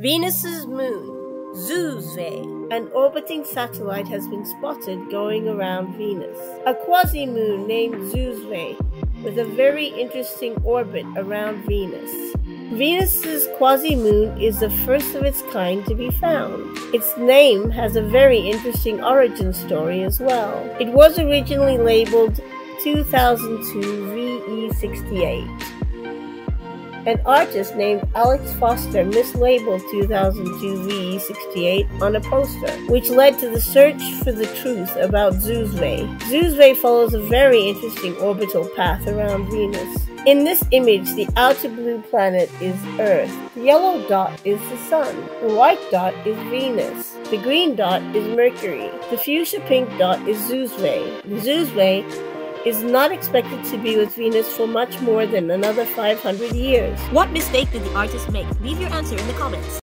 Venus's moon, Zoozve, an orbiting satellite has been spotted going around Venus. A quasi-moon named Zoozve with a very interesting orbit around Venus. Venus's quasi-moon is the first of its kind to be found. Its name has a very interesting origin story as well. It was originally labeled 2002 VE68. An artist named Alex Foster mislabeled 2002 VE68 on a poster, which led to the search for the truth about Zoozve. Zoozve follows a very interesting orbital path around Venus. In this image, the outer blue planet is Earth. The yellow dot is the Sun. The white dot is Venus. The green dot is Mercury. The fuchsia pink dot is Zoozve. Zoozve is not expected to be with Venus for much more than another 500 years. What mistake did the artist make? Leave your answer in the comments.